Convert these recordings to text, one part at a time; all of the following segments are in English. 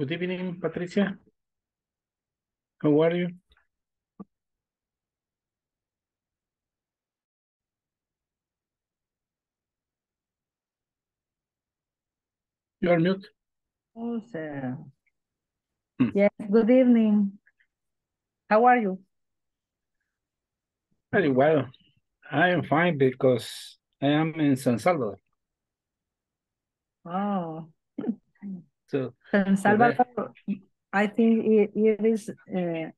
Good evening, Patricia. How are you? You are mute. Oh, sir. Hmm. Yes, good evening. How are you? Very well. I am fine because I am in San Salvador. Oh, So San Salvador, I think it, it is uh,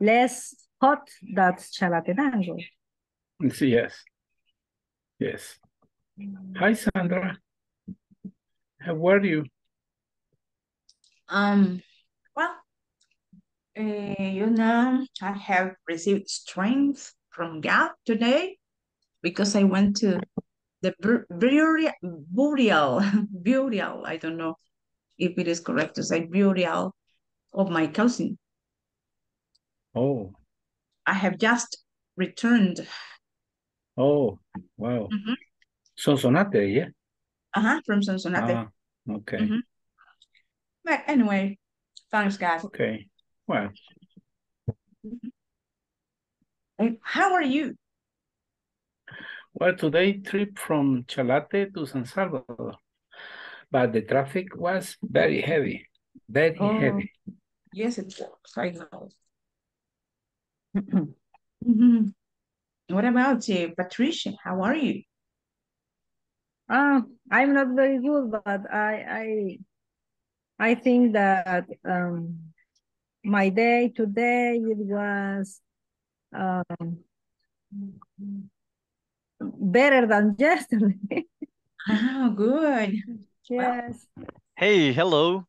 less hot than Chalatenango. yes. Yes. Hi, Sandra. How are you? Um, well, uh, you know, I have received strength from God today because I went to the burial, burial, burial. I don't know if it is correct to say burial of my cousin. Oh, I have just returned oh, wow. Mhm. Sonsonate, yeah? uh-huh, from Sonsonate. Ah, okay, Mhm. But anyway, thanks guys. okay. Well, Uh, How are you? well, today trip from Chalate to San Salvador. But the traffic was very heavy, very Oh. heavy. Yes, it was. I know. What about you, Patricia? How are you? Ah, I'm not very good, but I I I think that um my day today it was um better than yesterday. Oh, good. Yes. Hey, hello.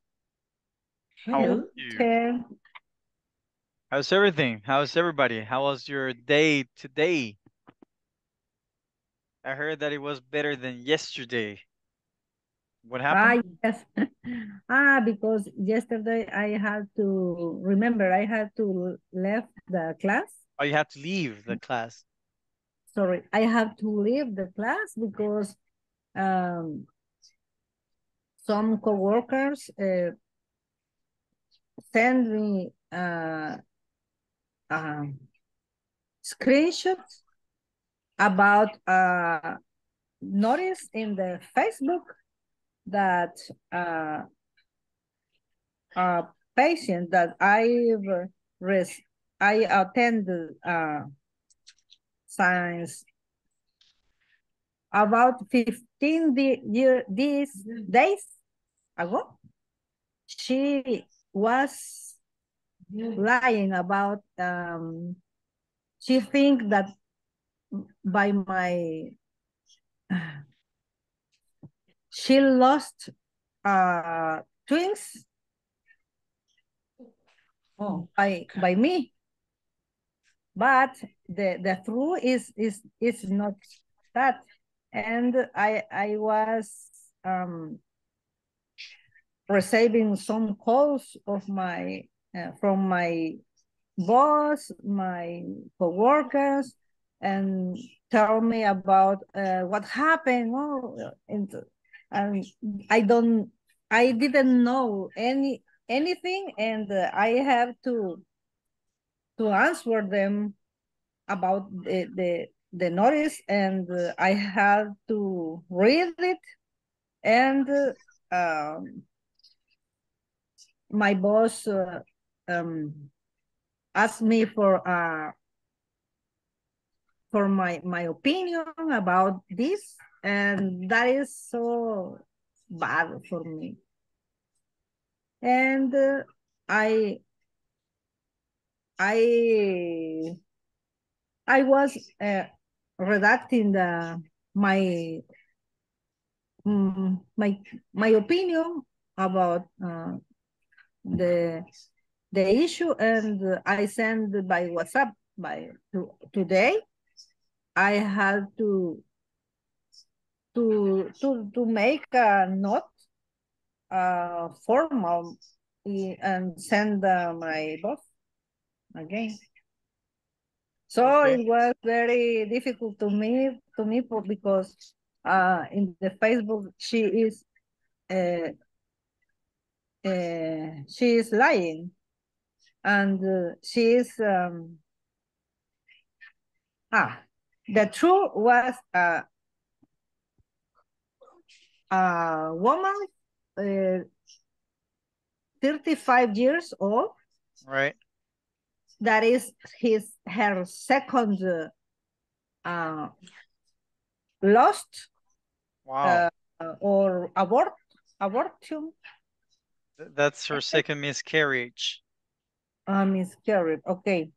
How Hello. are you? How's everything? How's everybody? How was your day today? I heard that it was better than yesterday. What happened? Ah, happened? yes. Ah, because yesterday I had to remember I had to left the class. Oh, you have to leave the class. Sorry, I have to leave the class because um some coworkers uh, send me uh, uh screenshot about uh notice in the Facebook that uh a patient that I've res I attended uh science about 15 the year these days ago she was lying about um she think that by my she lost uh twins Oh, by by me. But the the truth is is is not that and i i was um receiving some calls of my uh, from my boss my coworkers and tell me about uh, what happened. Oh, and and i don't i didn't know any anything and uh, i have to to answer them about the the, the notice and uh, i had to read it and uh, my boss uh, um, asked me for uh, for my my opinion about this and that is so bad for me. And uh, i i i was uh, redacting the my mm, my my opinion about uh, the the issue. And i sent by whatsapp by to, today. I had to to to to make a note uh formal and send uh, my boss again so Okay. it was very difficult to me to me because uh in the facebook she is uh uh, she is lying and uh, she is um, ah the truth was uh, a woman uh, 35 years old Right. That is his her second uh, lost Wow. uh, or abort abortion Th- That's her second miscarriage. uh, miscarriage. Okay.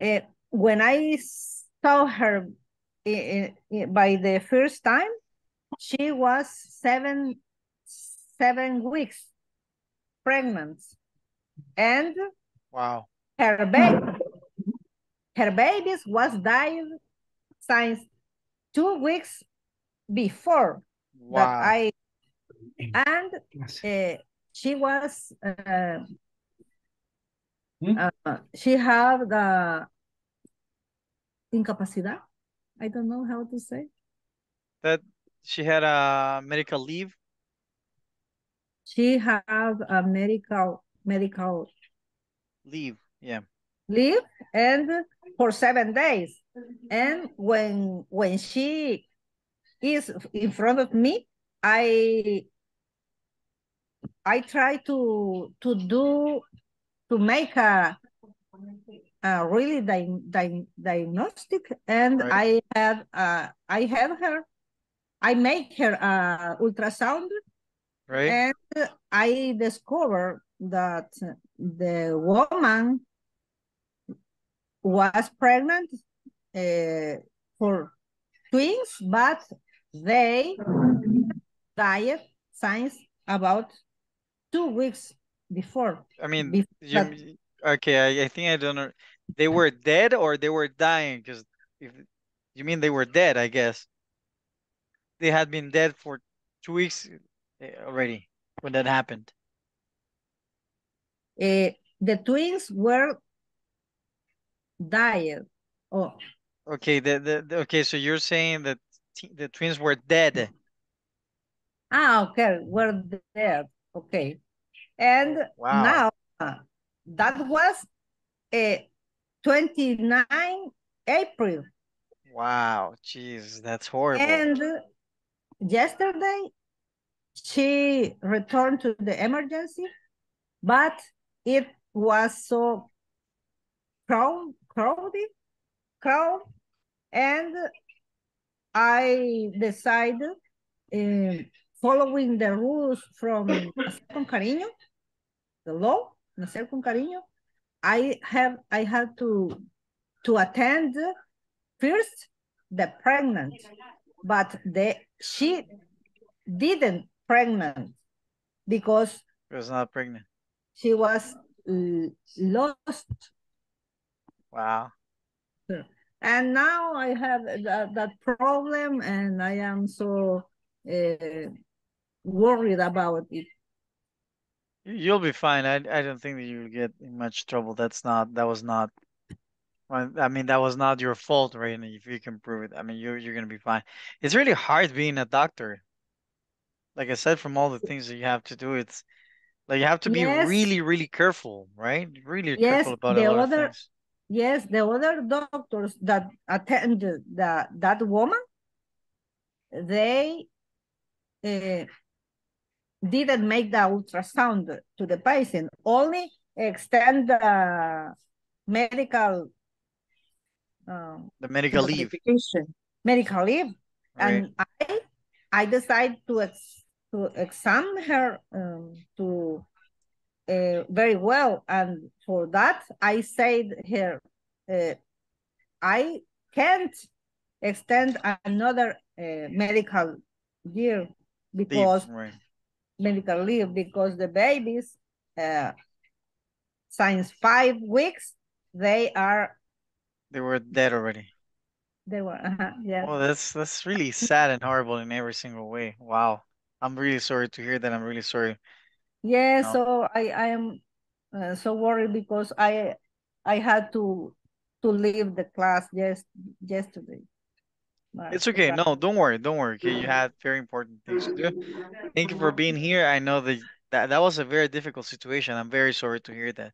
Uh, when I saw her i- i- by the first time, she was seven seven weeks pregnant, and Wow. Her baby her babies was died since two weeks before that Wow. I and uh, she was uh, Hmm? uh, she had the incapacidad. I don't know how to say. That she had a medical leave. She had a medical medical Leave. Yeah. leave and for seven days. And when when she is in front of me, I I try to to do to make a a really di di diagnostic and Right. I had uh I have her I make her a ultrasound Right. and I discovered that the woman was pregnant uh, for twins, but they died since about two weeks before. I mean, bef- you, okay, I, I think I don't know. They were dead or they were dying? Because if you mean they were dead, I guess. They had been dead for two weeks eh, already when that happened. uh, the twins were died. Oh, Okay, the, the, the- okay, so you're saying that the twins were dead. ah, okay, were dead. Okay, and Wow. now uh, that was uh, 29 April. Wow, jeez, that's horrible. And yesterday, she returned to the emergency, but it was so crowd, crowded, crowd, and I decided, um, following the rules from Nacer con Cariño, the law, Nacer con Cariño, I have I had to to attend first the pregnant, but the she didn't pregnant because She was not pregnant. she was lost Wow. and now I have that, that problem and I am so uh, worried about it. You- You'll be fine. I I don't think that you'll get in much trouble. That's not that was not I mean that was not your fault, right? And if you can prove it, I mean you're you're gonna be fine. It's really hard being a doctor. Like I said, from all the things that you have to do, it's like you have to be Yes. really, really careful, right? Really Yes, careful about a lot other- of things. Yes, the other doctors that attended the, that woman, they uh, didn't make the ultrasound to the patient, only extend the medical um, The medical leave, medical leave. right? And I, I decided to ex, to examine her um, to uh, very well, and for that I said here, uh, I can't extend another uh, medical year Leave, because right. medical leave because the babies, uh, since five weeks, they are They were dead already. they were uh yeah. well that's that's really sad and horrible in every single way. Wow. I'm really sorry to hear that. I'm really sorry. Yeah, No. so I I am uh, so worried because I I had to to leave the class just yesterday. But It's okay. No, don't worry. Don't worry. Okay, you had very important things to do. Thank you for being here. I know that that that was a very difficult situation. I'm very sorry to hear that.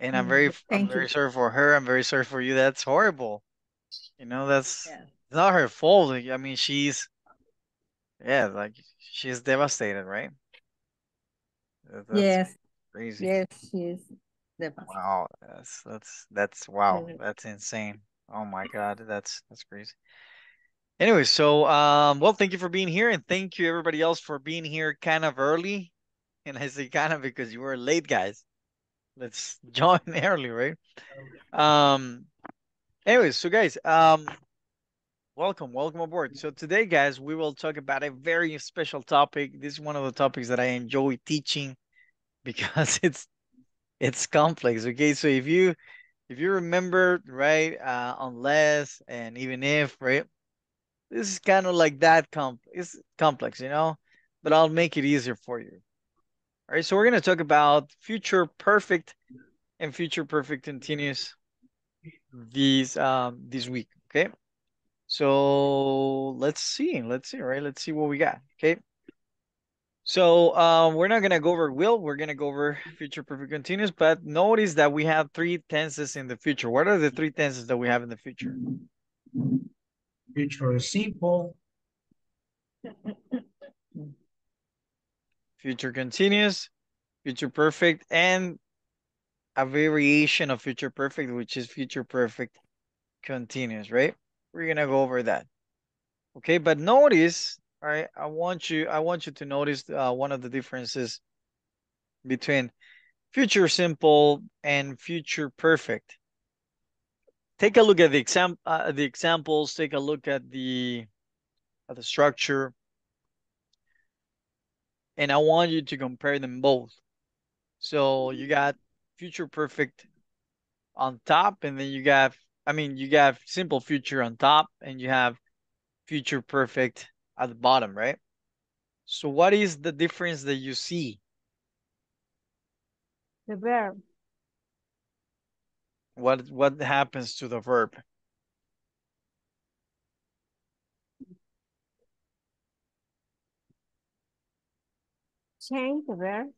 And I'm Mm, very I'm very you. sorry for her. I'm very sorry for you. That's horrible. You know, that's Yeah. not her fault. I mean, she's yeah, like she's devastated, right? That- That's Yes, crazy. yes, she's the. Wow, that's that's that's wow, that's insane. Oh my God, that's that's crazy. Anyway, so um, well, thank you for being here, and thank you everybody else for being here kind of early. And I say kind of because you were late, guys. Let's join early, right? Um, anyways, so guys, um, welcome, welcome aboard. So today, guys, we will talk about a very special topic. This is one of the topics that I enjoy teaching because it's it's complex. Okay, so if you if you remember, right, uh, unless and even if, right, this is kind of like that comp. It's complex, you know, but I'll make it easier for you. All right, so we're gonna talk about future perfect and future perfect continuous these um this week. Okay, so let's see, let's see, right? Let's see what we got. Okay. So um, we're not gonna go over will. We're gonna go over future perfect continuous. But notice that we have three tenses in the future. What are the three tenses that we have in the future? Future simple, Future continuous, future perfect, and a variation of future perfect, which is future perfect continuous. Right? We're gonna go over that. Okay, but notice. All right, I want you. I want you to notice uh, one of the differences between future simple and future perfect. Take a look at the exam uh, the examples, take a look at the at the structure. And I want you to compare them both. So you got future perfect on top and then you got I mean you have simple future on top and you have future perfect at the bottom, right? So what is the difference that you see? The verb. What what happens to the verb? Change the verb.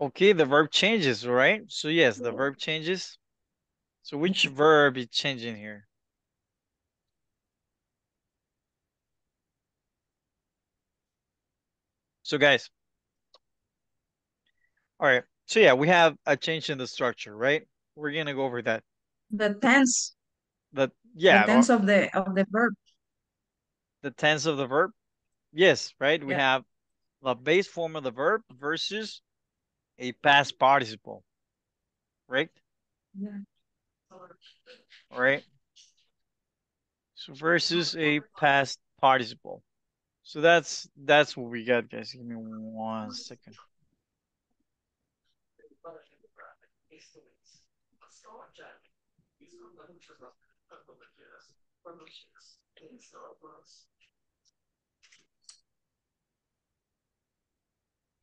Okay, the verb changes, right? So yes, the verb changes. So which verb is changing here? So guys, all right. So yeah, we have a change in the structure, right? We're gonna go over that. The tense, the yeah, tense or of the of the verb. the tense of the verb. Yes, right. We Yeah. have the base form of the verb versus a past participle, right? Yeah. Right. So versus a past participle. So that's that's what we got, guys. Give me one second.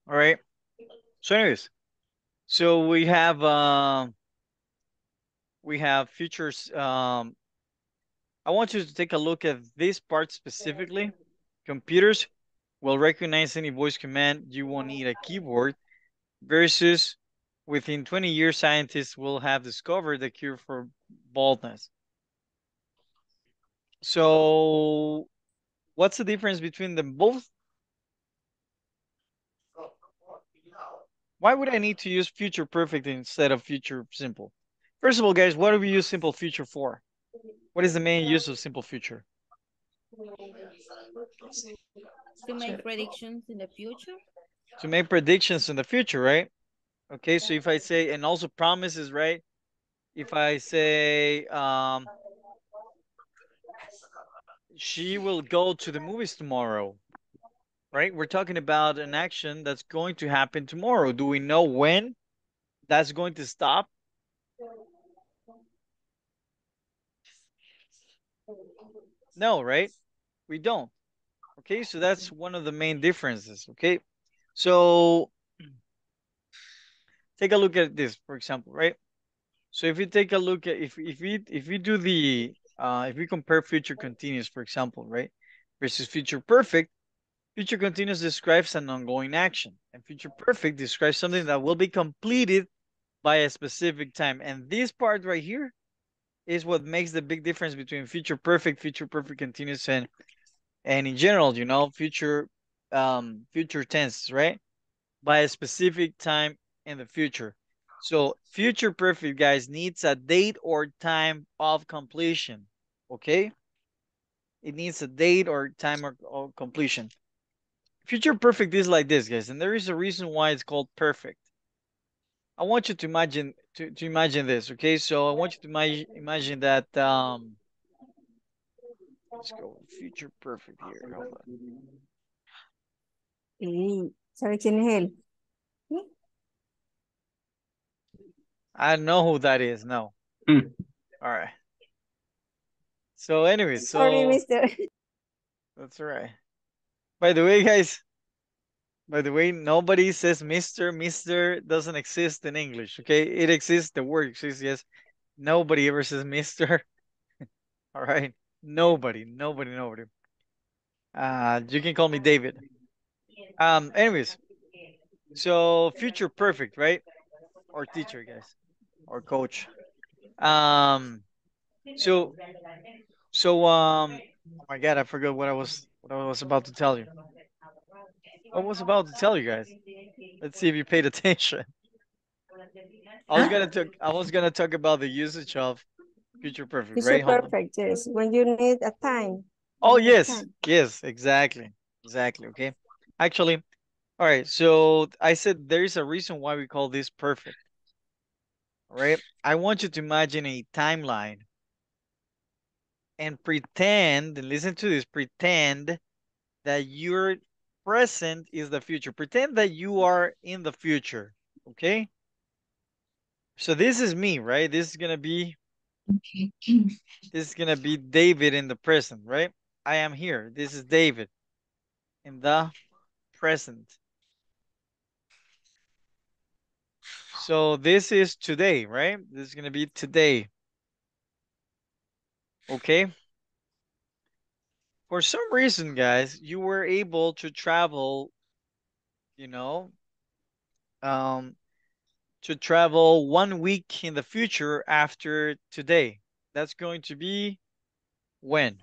All right. So anyways, so we have um we have futures um I want you to take a look at this part specifically. Computers will recognize any voice command you won't need a keyboard versus within 20 years scientists will have discovered the cure for baldness. So what's the difference between them both? Why would I need to use future perfect instead of future simple? First of all, guys, what do we use simple future for? What is the main use of simple future? to make predictions in the future. To make predictions in the future, right? Okay, so if I say, and also promises, right? If I say, um, she will go to the movies tomorrow, right? We're talking about an action that's going to happen tomorrow. Do we know when that's going to stop? No, right? We don't. Okay, so that's one of the main differences, okay? So take a look at this, for example, right? So if you take a look at if if we if we do the uh if we compare future continuous, for example, right, versus future perfect, Future continuous describes an ongoing action, and future perfect describes something that will be completed by a specific time. And this part right here is what makes the big difference between future perfect, future perfect continuous, and and in general, you know, future um future tense, right? By a specific time in the future. So future perfect, guys, needs a date or time of completion. Okay? It needs a date or time of, of completion. Future perfect is like this, guys, and there is a reason why it's called perfect. I want you to imagine to, to imagine this, okay? So I want you to imagine imagine that um let's go future perfect here. Hold on. Y, ¿Sabe quién es él? I know who that is. No. Mm. All right. So anyway, so Sorry, mister. that's all right. By the way, guys, by the way, nobody says Mr. Mr. doesn't exist in English, okay? It exists, the word exists, yes. Nobody ever says Mr. All right. Nobody, nobody, nobody. Uh, you can call me David. Um, anyways, so future perfect, right? Or teacher, guys, or coach. Um, so, so, um, oh my God, I forgot what I was, what I was about to tell you. I was about to tell you guys. Let's see if you paid attention. I was gonna talk. I was gonna talk about the usage of future perfect, It's right? Perfect, yes. When you need a time. Oh you need a yes, time. yes, exactly, exactly. Okay, actually, all right. So I said there is a reason why we call this perfect. All right, I want you to imagine a timeline and pretend. And listen to this. Pretend that your present is the future. Pretend that you are in the future. Okay. So this is me, right? This is gonna be Okay. this is gonna be David in the present, right? I am here. This is David in the present. So this is today, right? This is gonna be today. Okay. For some reason, guys, you were able to travel, you know, um, to travel one week in the future after today. That's going to be when?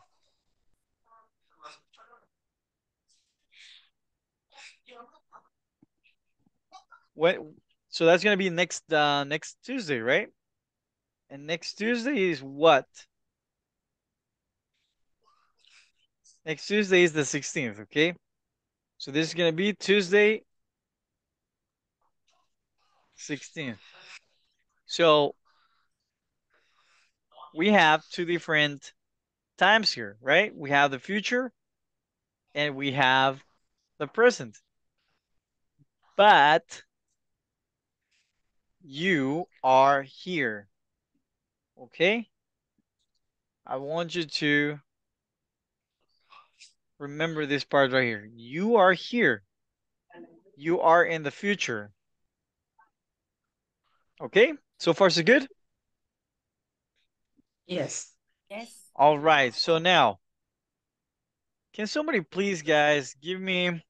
When? So that's gonna be next uh next Tuesday, right? And next Tuesday is what? Next Tuesday is the 16th, okay? So this is gonna be Tuesday 16th. So we have two different times here, right? We have the future and we have the present. But you are here. Okay? I want you to remember this part right here. You are here. You are in the future. Okay? So far, so good? Yes. Yes. All right. So now, can somebody please, guys, give me.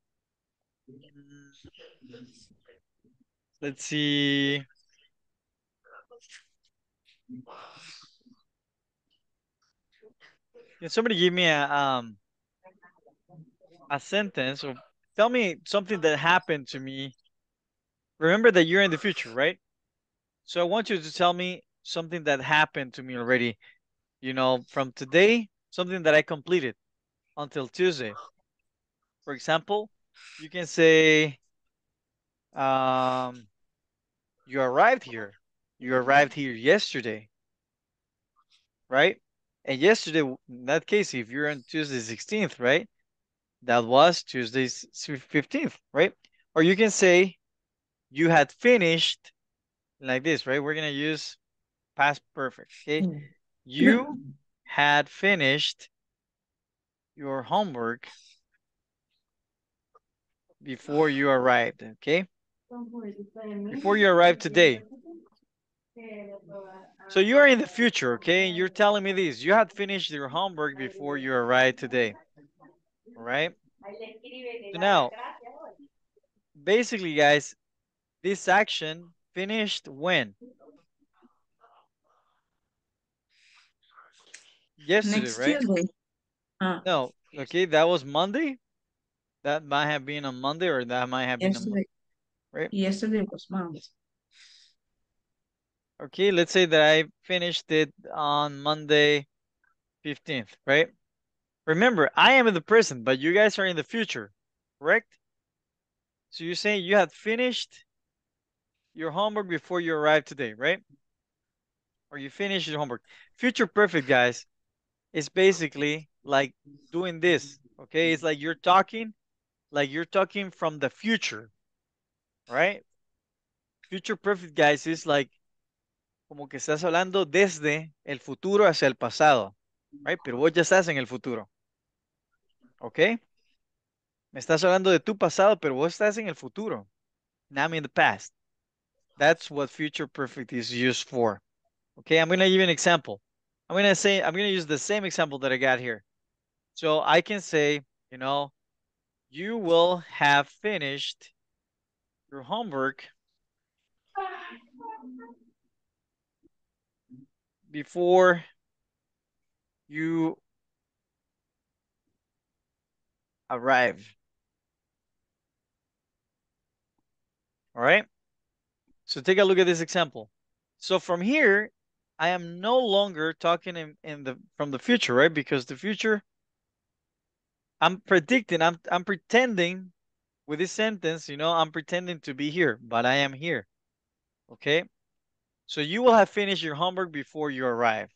Let's see. Can somebody give me a um a sentence or tell me something that happened to me? Remember that you're in the future, right? So I want you to tell me something that happened to me already. You know, from today, something that I completed until Tuesday. For example, you can say, um, you arrived here. You arrived here yesterday, right? And yesterday, in that case, if you're on Tuesday 16th, right? That was Tuesday 15th, right? Or you can say you had finished like this, right? We're gonna use past perfect, okay? Hmm. You hmm. had finished your homework before you arrived, okay? Before you arrived today. So you are in the future, okay? You're telling me this. You had finished your homework before you arrived today. All right? So now, basically, guys, this action finished when? Yesterday, Next right? Tuesday. Uh, No, okay, that was Monday. That might have been on Monday, or that might have been on Monday. yesterday. right? Yesterday was Monday. Okay, let's say that I finished it on Monday 15th, right? Remember, I am in the present, but you guys are in the future, correct? So you're saying you had finished your homework before you arrived today, right? Or you finished your homework. Future perfect, guys, is basically like doing this, okay? It's like you're talking, like you're talking from the future, right? Future perfect, guys, is like como que estás hablando desde el futuro hacia el pasado, right? Pero vos ya estás en el futuro. ¿Ok? Me estás hablando de tu pasado, pero vos estás en el futuro. Now I'm in the past. That's what future perfect is used for. Okay, I'm going to give you an example. I'm going to say, I'm going to use the same example that I got here. So I can say, you know, you will have finished your homework before you arrive. All right. So take a look at this example. So from here, I am no longer talking in, in the from the future, right? Because the future, I'm predicting, I'm I'm pretending with this sentence, you know, I'm pretending to be here, but I am here. Okay. So you will have finished your homework before you arrive.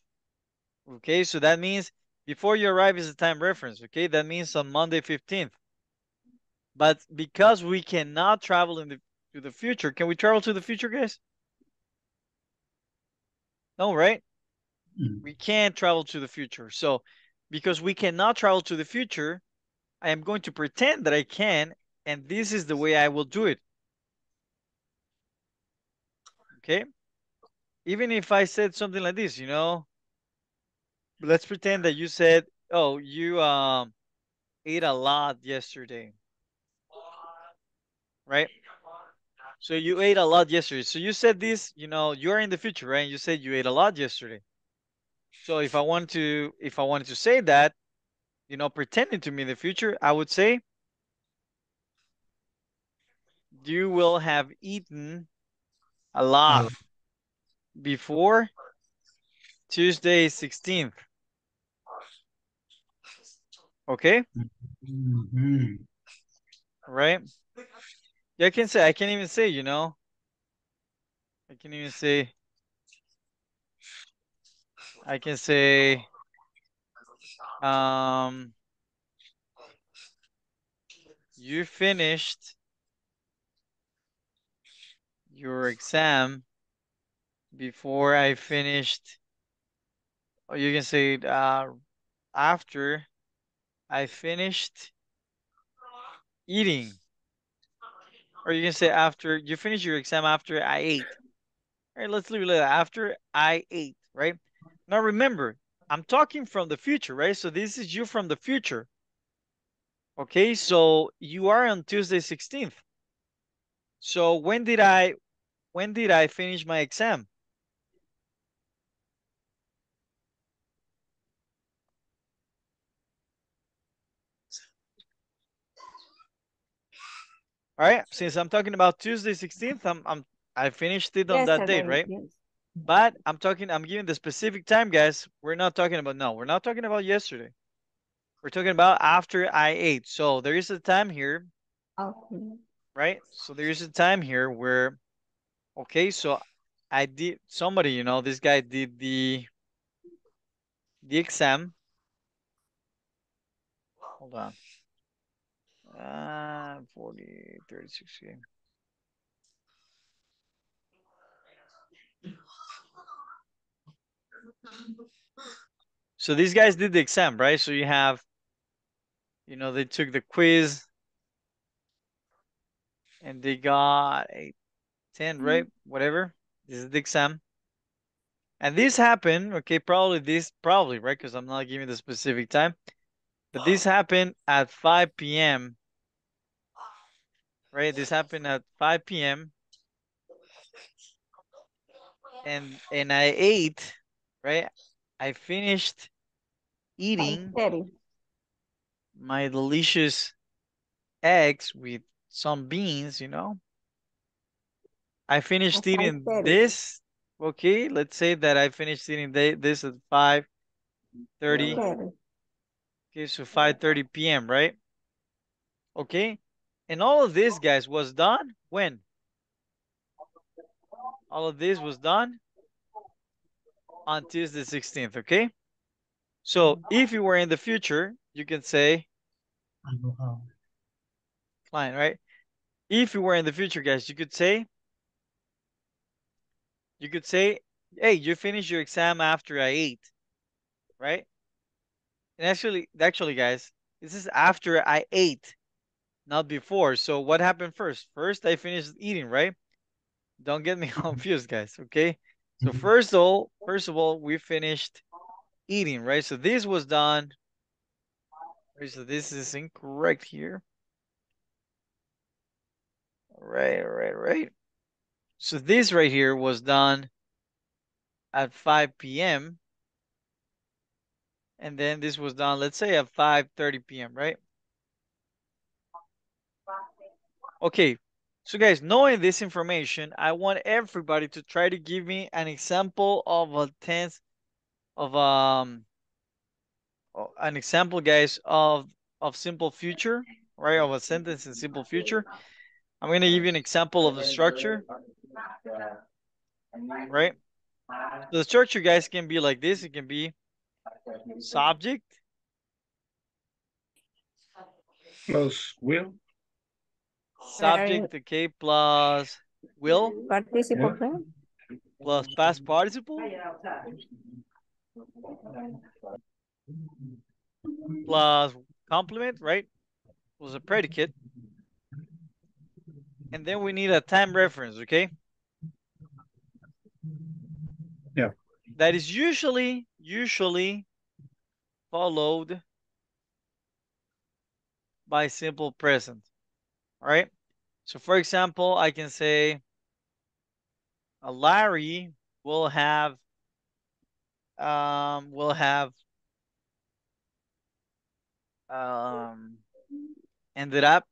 Okay, so that means before you arrive is the time reference. Okay, that means on Monday 15th. But because we cannot travel in the to the future, can we travel to the future, guys? No, right? Mm. We can't travel to the future. So because we cannot travel to the future, I am going to pretend that I can, and this is the way I will do it. Okay? Even if I said something like this, you know, let's pretend that you said, oh, you um ate a lot yesterday. Right? So you ate a lot yesterday. So you said this, you know, you're in the future, right? You said you ate a lot yesterday. So if I want to if I wanted to say that, you know, pretending to me in the future, I would say you will have eaten a lot before Tuesday 16th. Okay? Mhm. Right? Yeah, I can say, I can't even say, you know, I can even say, I can say, um, you finished your exam before I finished, or you can say, uh, after I finished eating. Or you can say after you finish your exam after I ate. All right, let's leave it. After I ate, right? Now remember, I'm talking from the future, right? So this is you from the future. Okay, so you are on Tuesday 16th. So when did I when did I finish my exam? All right, since I'm talking about Tuesday 16th, I'm I'm I finished it on that date, right? yes. But I'm talking, I'm giving the specific time, guys. We're not talking about, no, we're not talking about yesterday. We're talking about after I ate. So there is a time here, Okay. right? So there is a time here where, okay, so I did, somebody, you know, this guy did the, the exam. Hold on. Uh, 40, 36, yeah. So these guys did the exam, right? So you have, you know, they took the quiz and they got a 10, right? Whatever. This is the exam. And this happened, okay, probably this, probably, right? Because I'm not giving the specific time. But this happened at 5 p.m. Right? This happened at 5 p.m. And and I ate, right? I finished eating my delicious eggs with some beans, you know. I finished eating this. Okay, let's say that I finished eating this at 5:30. 5:30. Okay, so 5:30 p.m., right? Okay. And all of this, guys, was done when? All of this was done on Tuesday 16th, okay? So if you were in the future, you can say client, right? If you were in the future, guys, you could say, you could say, hey, you finished your exam after I ate, right? And actually, actually, guys, this is after I ate, not before. So what happened first? First, I finished eating, right? Don't get me confused, guys, okay? So mm-hmm. first of all, first of all, we finished eating, right? So this was done. So this is incorrect here. Right, right, right. So this right here was done at 5 p.m. And then this was done, let's say at 5:30 p.m., right? Okay. So guys, knowing this information, I want everybody to try to give me an example of a tense of um an example guys of of simple future, right? Of a sentence in simple future. I'm to give you an example of the structure, right? The structure guys can be like this. It can be subject, Plus will. Subject, to okay, plus will, Participle verb. plus past participle, plus complement, right? Was a predicate. And then we need a time reference, okay? Yeah. That is usually, usually followed by simple present, right? So for example, I can say a Larry will have um will have um ended up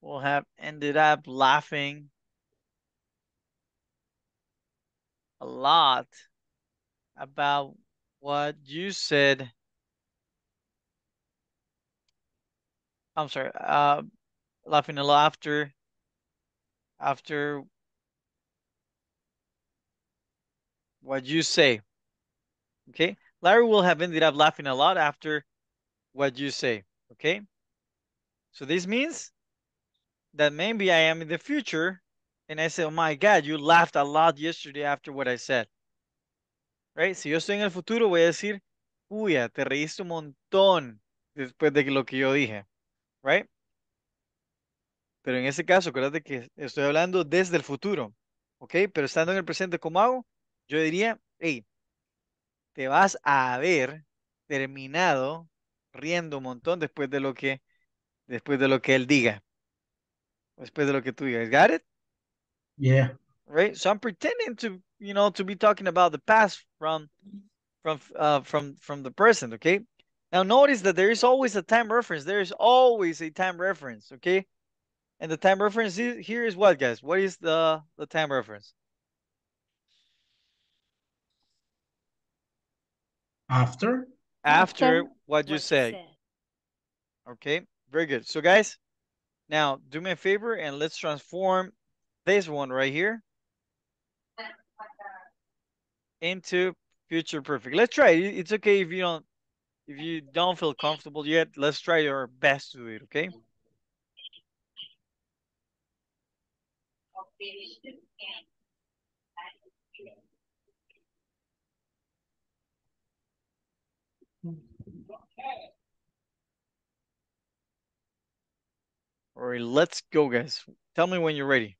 will have ended up laughing a lot about what you said. I'm sorry, uh laughing a lot after after what you say. Okay? Larry will have ended up laughing a lot after what you say. Okay? So this means that maybe I am in the future and I say, oh my God, you laughed a lot yesterday after what I said. Right? Si yo estoy en el futuro, voy a decir, uya, te reíste un montón después de lo que yo dije. Right? Pero en ese caso, acuérdate que estoy hablando desde el futuro. ¿Ok? Pero estando en el presente, ¿cómo hago? Yo diría, hey, te vas a haber terminado riendo un montón después de lo que, después de lo que él diga. Después de lo que tú digas. Got it? Yeah. Right? So I'm pretending to, you know, to be talking about the past from, from, uh, from, from the present, okay? Now notice that there is always a time reference. There is always a time reference, okay? And the time reference is, here is what, guys? What is the, the time reference? After. After After what you What say. Okay, very good. So guys, now do me a favor and let's transform this one right here into future perfect. Let's try it. It's okay if you don't if you don't feel comfortable yet. Let's try your best to do it, okay? All right, let's go, guys. Tell me when you're ready.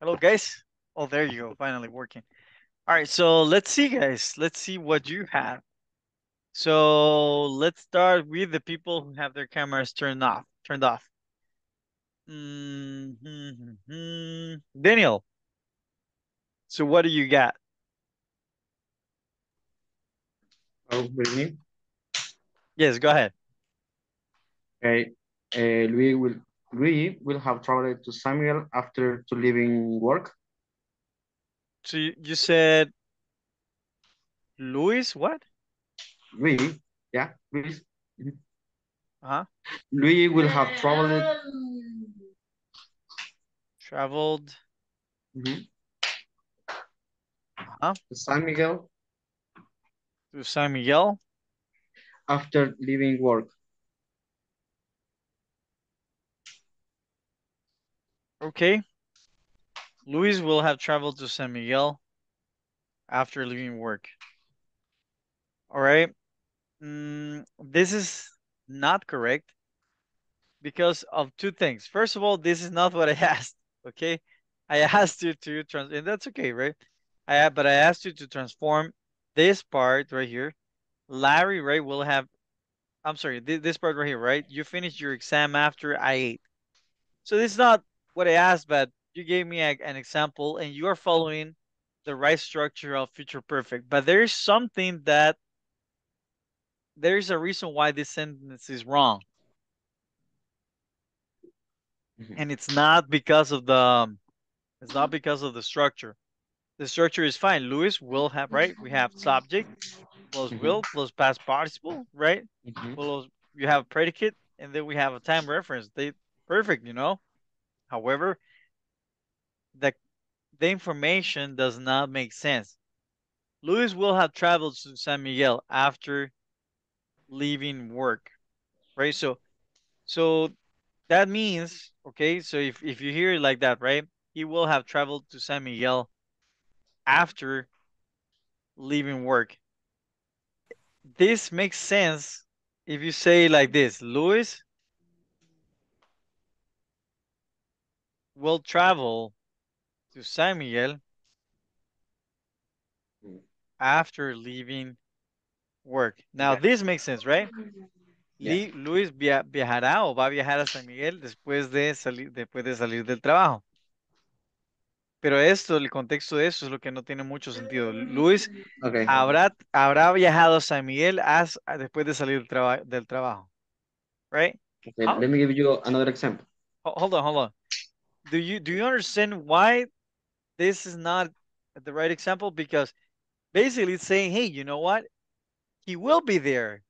Hello, guys. Oh, there you go. Finally working. All right, so let's see, guys. Let's see what you have. So let's start with the people who have their cameras turned off. Turned off. Mm-hmm. Daniel. So what do you got? Oh, evening. Yes, go ahead. Okay, uh, Louis will Louis will have traveled to Samuel after to leaving work. So you, said Louis, what? Louis, yeah, Louis. mhm. Uh-huh. Louis will have traveled. Traveled. mhm, Uh-huh. to San Miguel To San Miguel. after leaving work. Okay. Luis will have traveled to San Miguel after leaving work. All right. Mm, this is not correct because of two things. First of all, this is not what I asked. Okay. I asked you to trans, and that's okay, right? I but I asked you to transform this part right here. Larry, right, will have. I'm sorry, this, this part right here, right? You finished your exam after I ate. So this is not what I asked, but you gave me a, an example and you are following the right structure of future perfect. But there is something that there's a reason why this sentence is wrong. Mhm. And it's not because of the it's not because of the structure. The structure is fine. Louis will have right. We have subject plus Mhm. will plus past participle, right? Mhm. Plus you have predicate and then we have a time reference. They perfect, you know. However, the the information does not make sense. Luis will have traveled to San Miguel after leaving work, right? So, so that means, okay, so if, if you hear it like that, right? He will have traveled to San Miguel after leaving work. This makes sense if you say like this, Luis will travel to San Miguel after leaving work. Now, this makes sense, right? Yeah. Luis via- viajará o va a viajar a San Miguel después de salir, después de salir del trabajo. Pero esto, el contexto de eso es lo que no tiene mucho sentido. Luis Okay. habrá, habrá viajado a San Miguel as- después de salir del, traba- del trabajo. Right? Okay, let me give you another example. Ho- Hold on, hold on. Do you do you understand why this is not the right example because basically it's saying, hey, you know what? He will be there.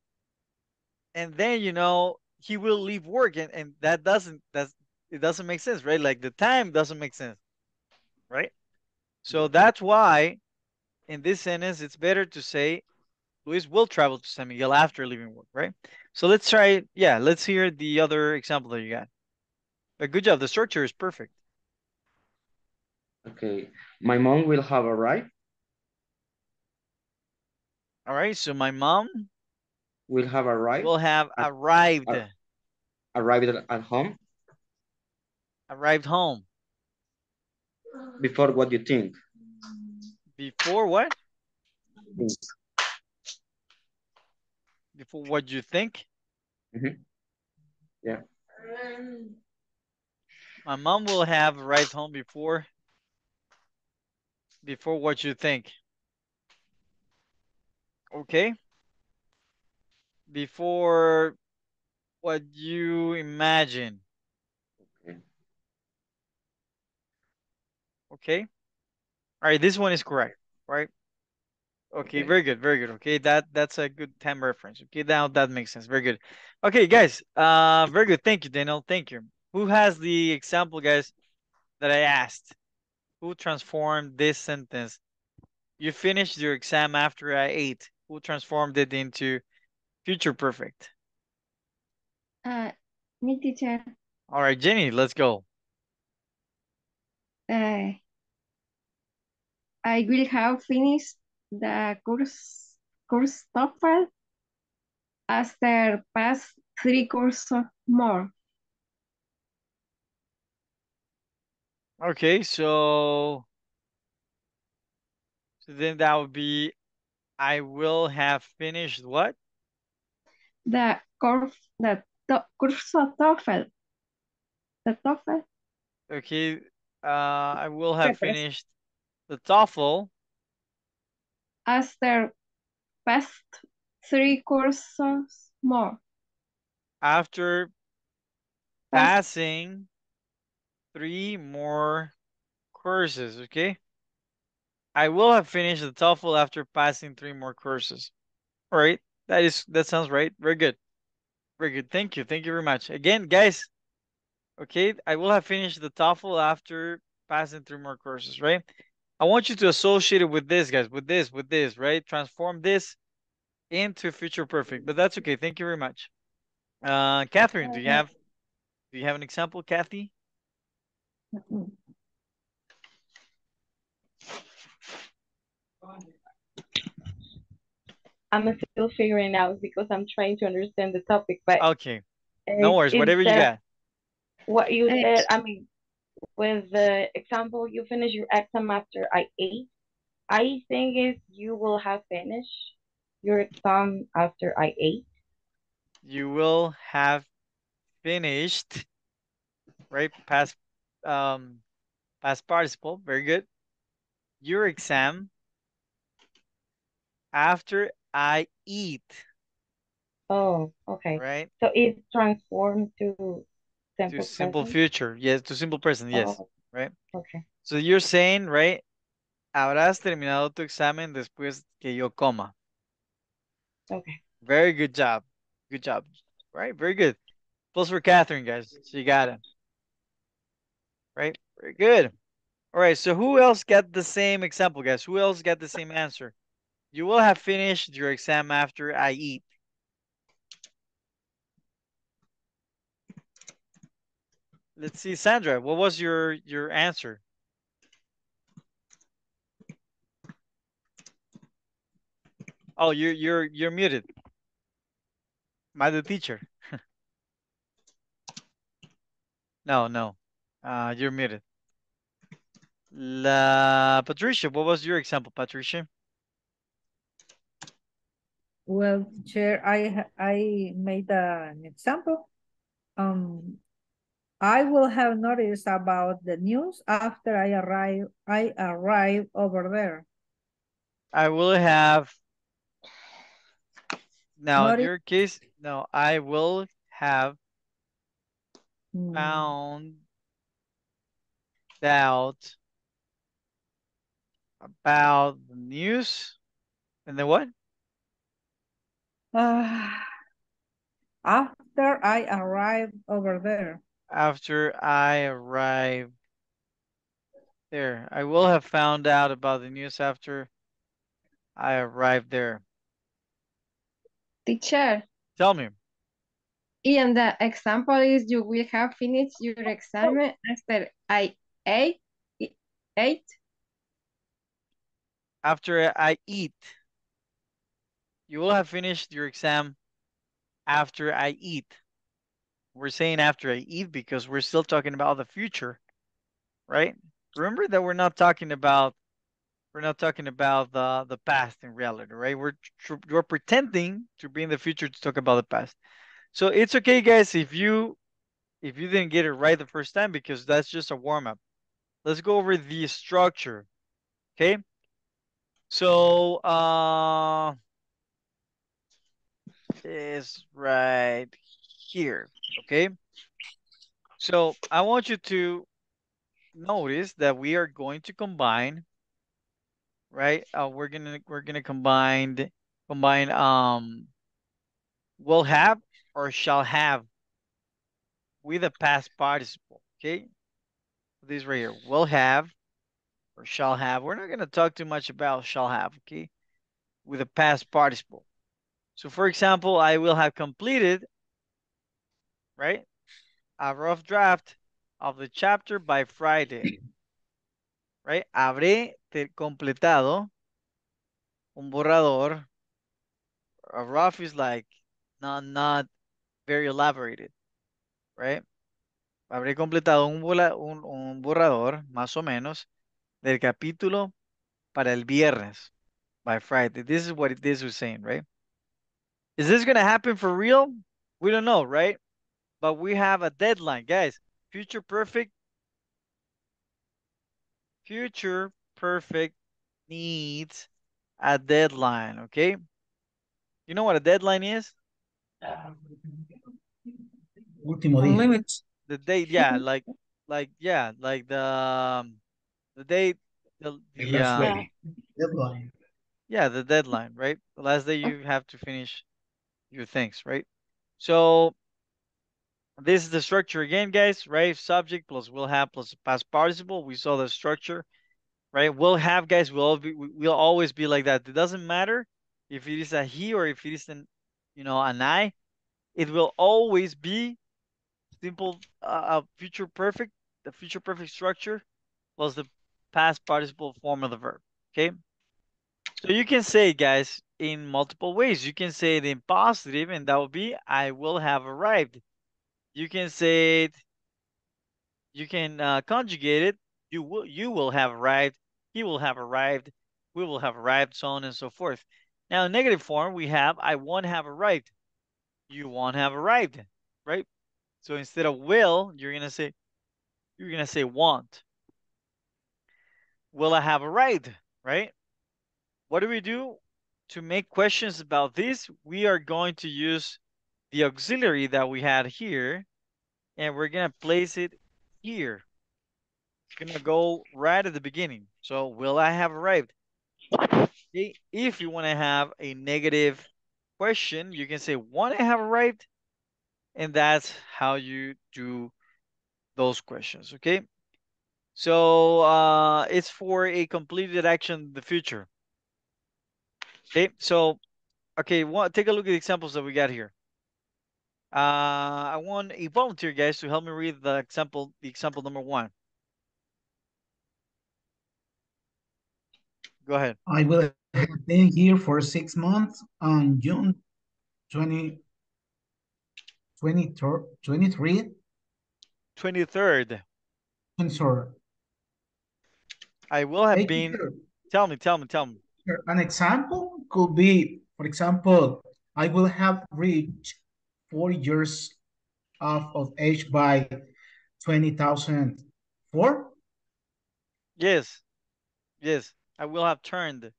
And then, you know, he will leave work and, and that doesn't, that's, it doesn't make sense, right? Like the time doesn't make sense, right? So mm-hmm. that's why in this sentence, it's better to say Luis will travel to San Miguel after leaving work, right? So let's try, yeah, let's hear the other example that you got. But good job, the structure is perfect. Okay, my mom will have arrived, All right, so my mom will have arrived, will have Ar- arrived, ar- arrived at- at home. arrived home. Before what you think? Before what? Think. Before what you think? Mhm. Yeah. My mom will have arrived home before before what you think. Okay. Before what you imagine. Okay. Okay. All right, this one is correct, right? Okay, Okay. very good, very good. Okay, that that's a good time reference. Okay, now that makes sense. Very good. Okay, guys. Uh, very good. Thank you, Daniel. Thank you. Who has the example, guys, that I asked? Who transformed this sentence? You finished your exam after I ate. Who transformed it into future perfect? Uh, me teacher, All right, Jenny, let's go. uh, I will have finished the course course TOEFL after past three courses more. Okay, so so then that would be I will have finished what? The course the to, course TOEFL. The TOEFL Okay, uh, I will have finished the TOEFL after past three courses more. after Pass- passing three more courses, okay? I will have finished the TOEFL after passing three more courses. All right, that is that sounds right. Very good. Very good. Thank you. Thank you very much. Again, guys, okay, I will have finished the TOEFL after passing three more courses, right? I want you to associate it with this, guys, with this, with this, right? Transform this into future perfect, but that's okay. Thank you very much. Uh, Catherine, do you have do you have an example, Kathy? I'm still figuring out because I'm trying to understand the topic, but Okay, no worries. Whatever you got. What you said, I mean, with the example, you finish your exam after I ate. I think is you will have finished your exam after I ate. You will have finished, right? Past, um, past participle. Very good. Your exam after I eat, Oh, okay. right? So it's transformed to To simple simple present. future. Yes, to simple present. Yes, Oh, right? okay. So you're saying, right? Habrás terminado tu examen después que yo coma. Okay. Very good job. Good job. Right? Very good. Plus for Catherine, guys. She got it. Right? Very good. All right. So who else got the same example, guys? Who else got the same answer? You will have finished your exam after I eat. Let's see, Sandra, what was your your answer? Oh, you're you're you're muted. By the teacher. no, no. Uh, you're muted. La Patricia, what was your example, Patricia? Well, Chair, I I made an example. Um, I will have noticed about the news after I arrive. I arrive over there. I will have. Now, in your case, no, I will have Mm, found out about the news. And then what? Uh, after I arrived over there. After I arrive there. I will have found out about the news after I arrived there. Teacher, Tell me. and the example is you will have finished your exam after I ate, ate. After I eat. You will have finished your exam after I eat. We're saying after I eat because we're still talking about the future, right? Remember that we're not talking about we're not talking about the the past in reality, right? We're we're pretending to be in the future to talk about the past. So it's okay, guys, if you if you didn't get it right the first time because that's just a warm up. Let's go over the structure. Okay? So uh is right here, okay? So I want you to notice that we are going to combine, right? Uh, we're gonna we're gonna combine combine um will have or shall have with a past participle. Okay, this right here will have or shall have. We're not gonna talk too much about shall have. Okay, with a past participle. So for example, I will have completed, right, a rough draft of the chapter by Friday. Right? Habré completado un borrador. A rough is like not, not very elaborated. Right? Habré completado un, un, un borrador, más o menos, del capítulo para el viernes by Friday. This is what this was saying, right? Is this going to happen for real? We don't know, right? But we have a deadline, guys. Future perfect. Future perfect needs a deadline, okay? You know what a deadline is? Último día. Limits. The date, yeah, like, like, yeah, like the, um, the date, the, the That's uh, ready. Deadline. yeah, the deadline, right? The last day you have to finish your things, right? So this is the structure again, guys, right? Subject plus will have plus past participle. We saw the structure, right? Will have, guys, will be, will always be like that. It doesn't matter if it is a he or if it is an, you know, an I. It will always be simple, uh, future perfect, the future perfect structure plus the past participle form of the verb. Okay. So you can say, guys, in multiple ways. You can say it in positive, and that will be I will have arrived. You can say it, you can uh, conjugate it. You will you will have arrived. He will have arrived. We will have arrived, so on and so forth. Now, in negative form, we have I won't have arrived. You won't have arrived, right? So instead of will, you're gonna say you're gonna say want. Will I have arrived, right? What do we do to make questions about this? We are going to use the auxiliary that we had here, and we're gonna place it here. It's gonna go right at the beginning. So will I have arrived? If you want to have a negative question, you can say want I have arrived, and that's how you do those questions. Okay. So uh, it's for a completed action in the future. Okay, so okay, one, take a look at the examples that we got here. Uh, I want a volunteer, guys, to help me read the example, the example number one. Go ahead. I will have been here for six months on June 20, 23, 23, 23rd. sorry. I will have been, tell me, tell me, tell me. An example could be, for example, I will have reached four years of, of age by 20,004. Yes, yes, I will have turned.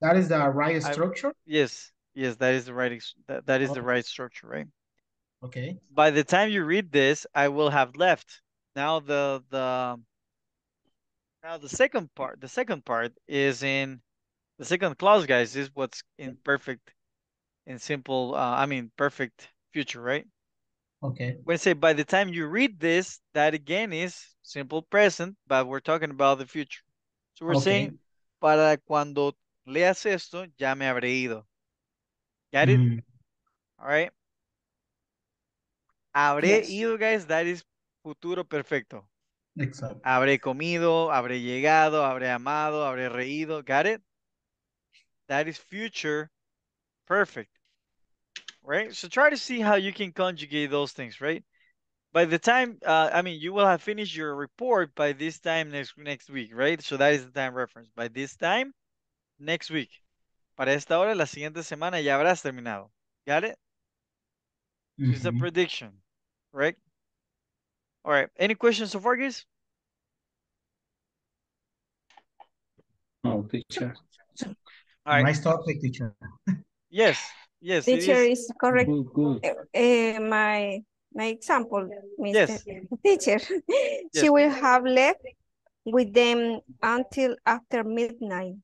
That is the right I- structure? Yes, yes, that is the right, that, that is the oh. right structure, right? Okay. By the time you read this, I will have left. Now the, the, Now the second part, the second part is in the second clause, guys, is what's in perfect, in simple. Uh, I mean, perfect future, right? Okay. When I say by the time you read this, that again is simple present, but we're talking about the future. So we're Okay. saying para cuando leas esto, ya me habré ido. Got it? Mm, All right. Habré Yes. ido, guys. That is futuro perfecto. exactly. Habré comido, habré llegado, habré amado, habré reído. Got it? That is future perfect. Right? So try to see how you can conjugate those things, right? By the time, uh, I mean, you will have finished your report by this time next next week, right? So that is the time reference. By this time, next week. Para esta hora, la siguiente semana ya habrás terminado. Got it? So it's a Mhm. prediction, right? All right. Any questions so far, guys? No, teacher. All right. Nice topic, teacher. Yes. Yes. Teacher is. is correct. Good, good. Uh, my my example, Mr. Yes. Teacher, Yes. she will have left with them until after midnight.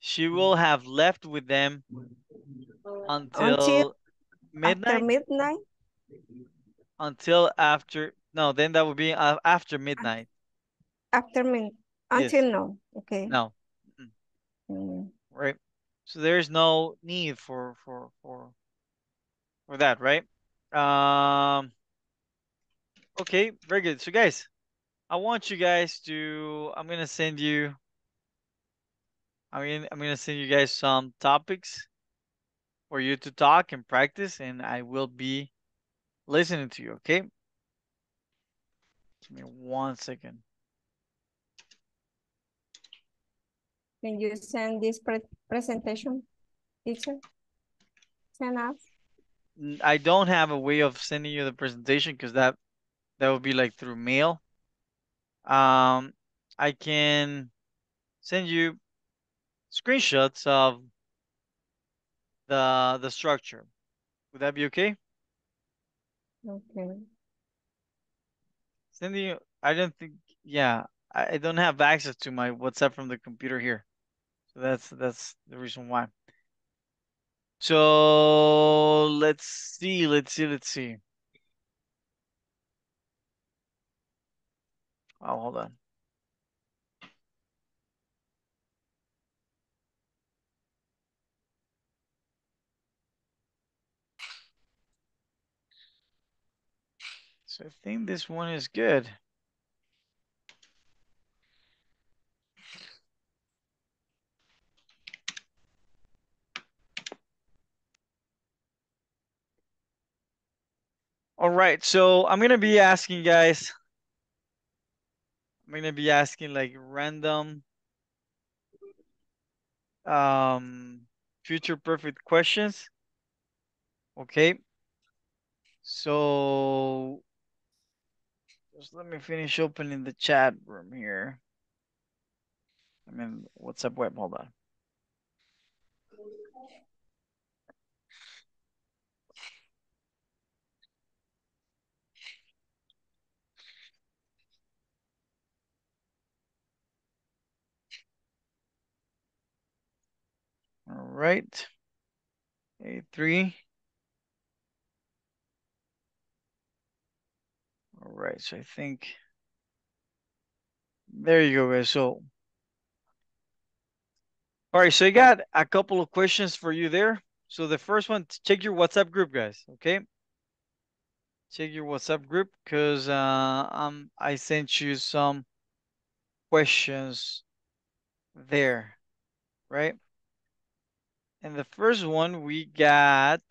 She will have left with them until, Until midnight. After midnight, until after. No, then that would be uh, after midnight. after mid, Yes. until no. Okay. No, Mm, right? So there's no need for for for for that, right? Um. Okay, very good. So guys, I want you guys to. I'm gonna send you. I mean, I'm gonna send you guys some topics for you to talk and practice, and I will be listening to you. Okay. Give me one second. Can you send this pre presentation, teacher? Send us. I don't have a way of sending you the presentation because that that would be like through mail. Um, I can send you screenshots of the the structure. Would that be okay? Okay. Cindy, I don't think, yeah, I, don't have access to my WhatsApp from the computer here. So that's that's the reason why. So let's see, let's see, let's see. Oh, hold on. So I think this one is good. All right, so I'm gonna be asking guys. I'm gonna be asking like random um future perfect questions. Okay. So just let me finish opening the chat room here. I mean, what's up, web, hold on. All right. A3. All right, so I think there you go, guys. So, all right, so I got a couple of questions for you there. So the first one, check your WhatsApp group, guys. Okay. Check your WhatsApp group because uh, um I sent you some questions there, right? And the first one we got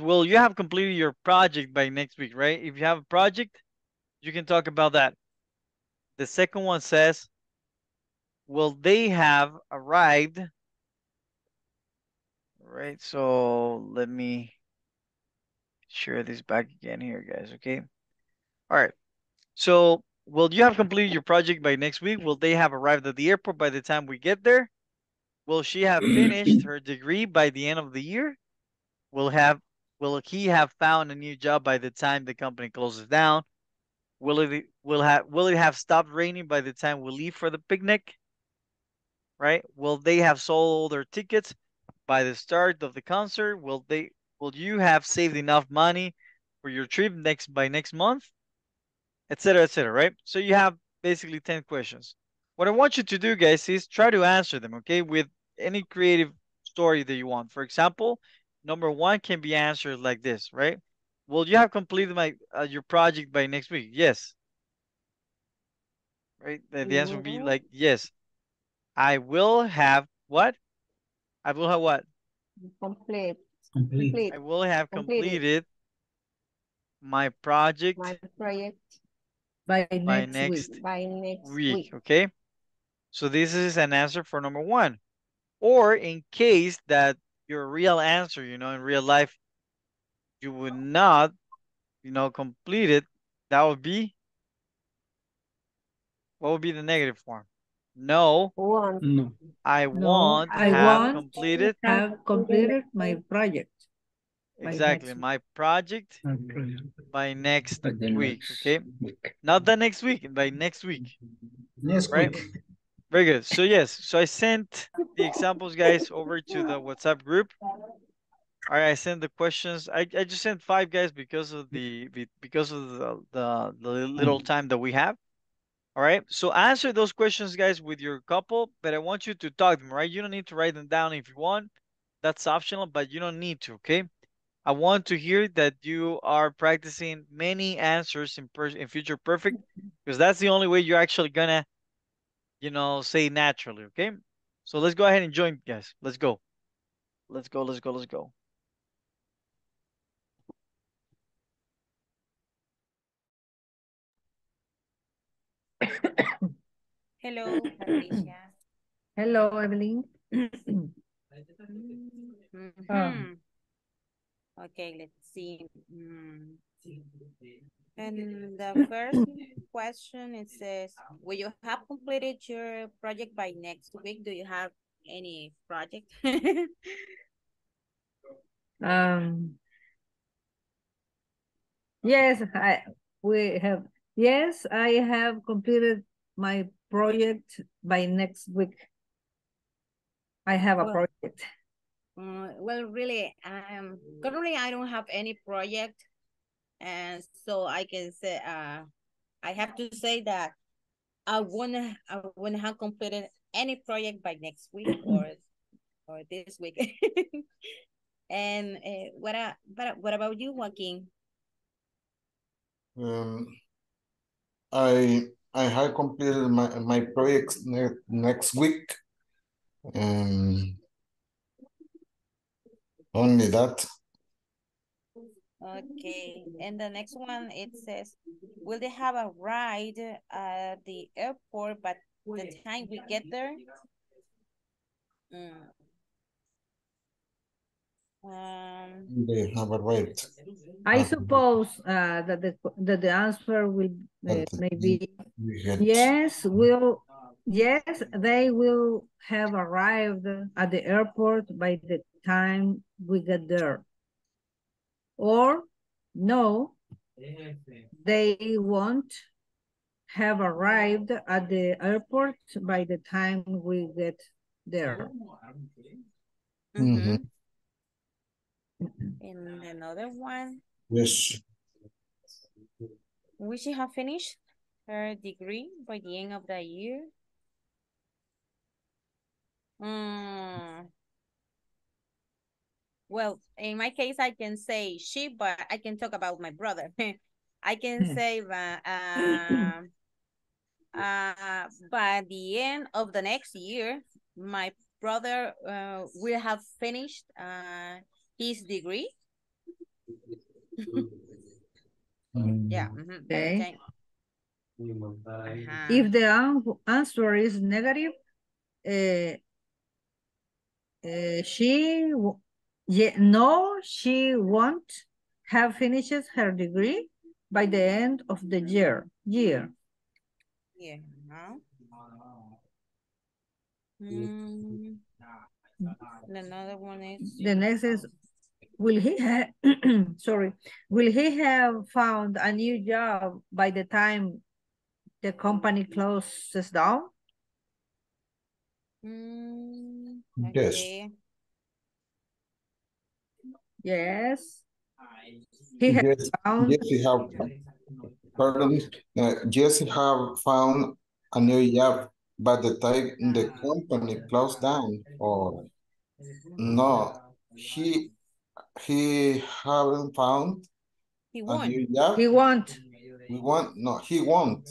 well, you have completed your project by next week, right? If you have a project, you can talk about that. The second one says, will they have arrived? Right, so let me share this back again here, guys, okay? All right, so will you have completed your project by next week? Will they have arrived at the airport by the time we get there? Will she have finished her degree by the end of the year? Will have Will he have found a new job by the time the company closes down? Will it will have will it have stopped raining by the time we leave for the picnic? Right? Will they have sold their tickets by the start of the concert? Will they will you have saved enough money for your trip next by next month? Etc. Etc. Right? So you have basically 10 questions. What I want you to do, guys, is try to answer them, okay, with any creative story that you want. For example, number one can be answered like this, right? Will you have completed my uh, your project by next week? Yes. Right? The, the answer would be like yes. I will have what? I will have what? Complete. Complete. I will have Completed. completed my project My project by by next next week. By next week, week. okay? So this is an answer for number one. Or in case that your real answer, you know, in real life, you would not, you know, complete it, that would be, what would be the negative form? No, One. No. I No, won't I have want completed Have completed my project. exactly next my project Not by next But week, next okay? week. Not the next week, by next week. Next Right. week. Very good. So yes, so I sent the examples, guys, over to the WhatsApp group. All right, I sent the questions. I, I just sent five guys because of the be- because of the, the the little mm. time that we have. All right. So answer those questions, guys, with your couple, but I want you to talk them, right? You don't need to write them down if you want. That's optional, but you don't need to, okay? I want to hear that you are practicing many answers in in future perfect, because that's the only way you're actually gonna, you know, say naturally, okay? So let's go ahead and join, guys. Let's go. Let's go, let's go, let's go. Hello, Patricia. Hello, Evelyn. Mhm. Okay, let's see. Mm. And the first question, it says, will you have completed your project by next week? Do you have any project? Um. Yes, I, we have, yes, I have completed my project by next week. I have a project. Uh, well, really, um, currently I don't have any project, and so I can say, uh, I have to say that I wanna, I wanna have completed any project by next week or, or this week. And uh, what, a- but what about you, Joaquin? Um, I I have completed my my projects ne next week. Um, only that. Okay, and the next one, it says, will they have a ride at the airport, but the time we get there? Mm. Um, They have a right. I suppose uh, that the that the answer will uh, maybe yes will yes they will have arrived at the airport by the time we get there, or no, they won't have arrived at the airport by the time we get there. mhm. Mhm. And another one, Yes. will she have finished her degree by the end of the year? Mm. Well, in my case, I can say she, but I can talk about my brother. I can Hmm. say that um, uh, by the end of the next year, my brother uh, will have finished uh, his degree. Yeah. mhm, by the Okay. time- Ajá. If the answer is negative, uh, uh, she, w- yeah, no, she won't have finished her degree by the end of the year, year. Yeah. ajá. Mm, another one is The next is, will he have, sorry, will he have found a new job by the time the company closes down? Mm, Yes. okay. Yes. He has Yes, found, yes, he have, pardon, uh, yes, he have found a new job by the time the company closed down or no, he, he haven't found He a won. new job. he won't. We want, no, he won't.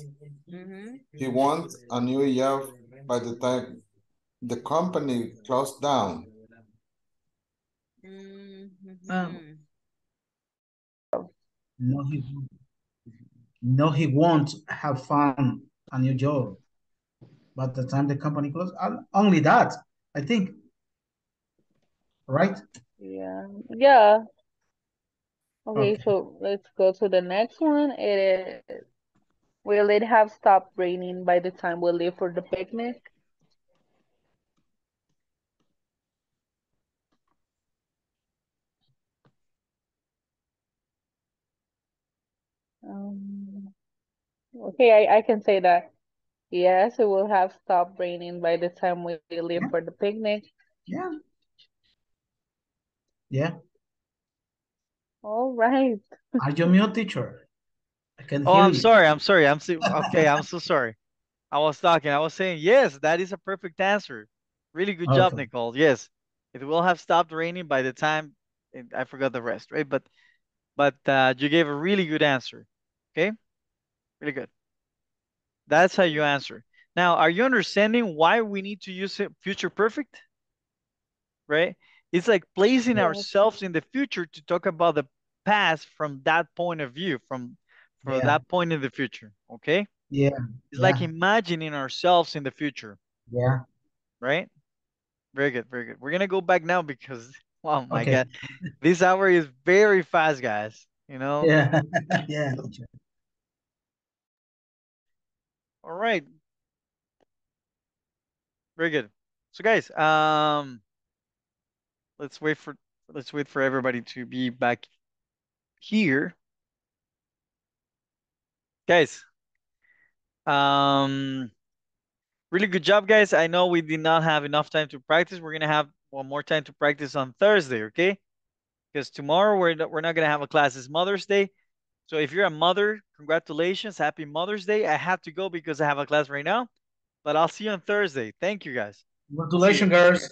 Mhm. He wants a new job by the time the company closed down. Mm, Um. No, he won't. No, he won't have found a new job. By the time the company closes, only that, I think. Right? Yeah, yeah. Okay, Okay. so let's go to the next one. It is, will it have stopped raining by the time we leave for the picnic? Um, okay, I, I can say that. Yes, it will have stopped raining by the time we leave Yeah. for the picnic. Yeah. Yeah. All right. Are you mute, teacher? I can Oh, hear oh I'm you. sorry. I'm sorry. I'm so, okay. I'm so sorry. I was talking. I was saying, yes, that is a perfect answer. Really good job, Nicole. Yes, it will have stopped raining by the time I forgot the rest, right? But, but uh, you gave a really good answer. Okay, really good. That's how you answer. Now, are you understanding why we need to use it future perfect? Right? It's like placing Yes. ourselves in the future to talk about the past from that point of view, from from Yeah. that point in the future. Okay? Yeah. It's like imagining ourselves in the future, Yeah. right? Very good, very good. We're gonna go back now because oh my Okay. god, this hour is very fast, guys. You know? Yeah. Yeah. All right. Very good. So guys, um let's wait for let's wait for everybody to be back here. Guys, um really good job, guys. I know we did not have enough time to practice. We're gonna have one more time to practice on Thursday, okay? Because tomorrow we're we're not gonna have a class. It's Mother's Day. So if you're a mother, congratulations, happy Mother's Day. I have to go because I have a class right now, but I'll see you on Thursday. Thank you guys. Congratulations, girls.